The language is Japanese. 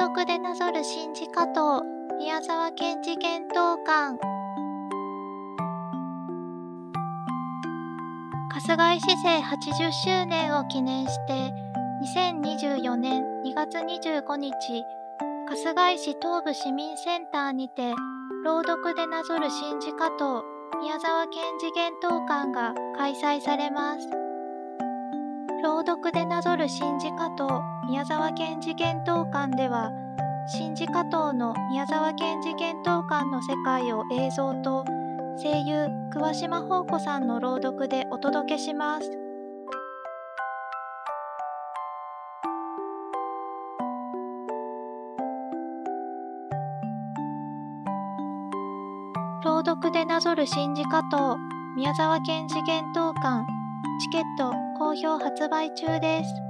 読でなぞる新字加藤宮沢賢治幻冬館。春日井市政80周年を記念して2024年2月25日春日井市東部市民センターにて朗読でなぞる新字加藤宮沢賢治幻冬館が開催されます。朗読でなぞる新字加藤宮沢賢治幻冬館では新字加藤の宮沢賢治幻冬館の世界を映像と声優桑島宝子さんの朗読でお届けします。朗読でなぞる新字加藤宮沢賢治幻冬館チケット好評発売中です。